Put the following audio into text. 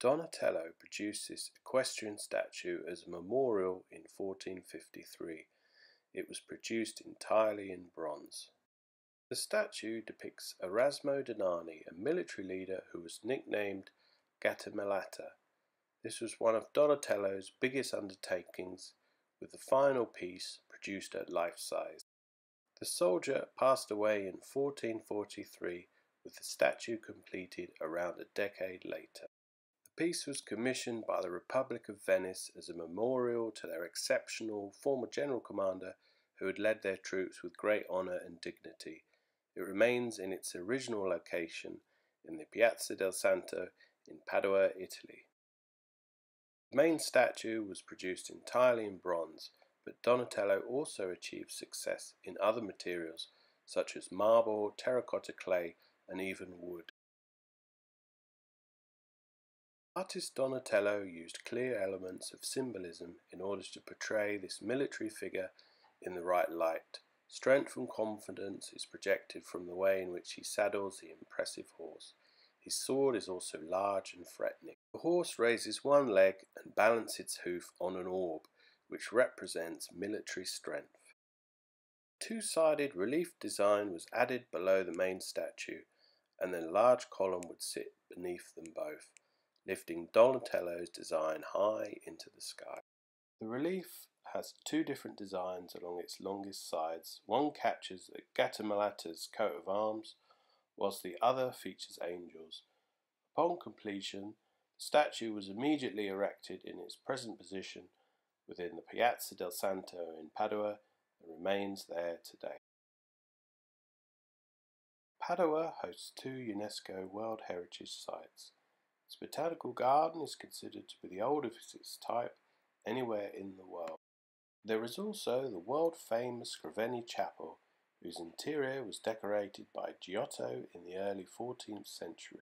Donatello produced this equestrian statue as a memorial in 1453. It was produced entirely in bronze. The statue depicts Erasmo da Narni, a military leader who was nicknamed Gattamelata. This was one of Donatello's biggest undertakings, with the final piece produced at life size. The soldier passed away in 1443, with the statue completed around a decade later. Piece was commissioned by the Republic of Venice as a memorial to their exceptional former general commander who had led their troops with great honour and dignity. It remains in its original location in the Piazza del Santo in Padua, Italy. The main statue was produced entirely in bronze but Donatello also achieved success in other materials such as marble, terracotta clay, and even wood. Artist Donatello used clear elements of symbolism in order to portray this military figure in the right light. Strength and confidence is projected from the way in which he saddles the impressive horse. His sword is also large and threatening. The horse raises one leg and balances its hoof on an orb, which represents military strength. Two-sided relief design was added below the main statue, and then a large column would sit beneath them both, lifting Donatello's design high into the sky. The relief has two different designs along its longest sides. One captures Gattamelata's coat of arms, whilst the other features angels. Upon completion, the statue was immediately erected in its present position within the Piazza del Santo in Padua and remains there today. Padua hosts two UNESCO World Heritage Sites. Its botanical garden is considered to be the oldest of its type anywhere in the world. There is also the world famous Scrovegni Chapel, whose interior was decorated by Giotto in the early 14th century.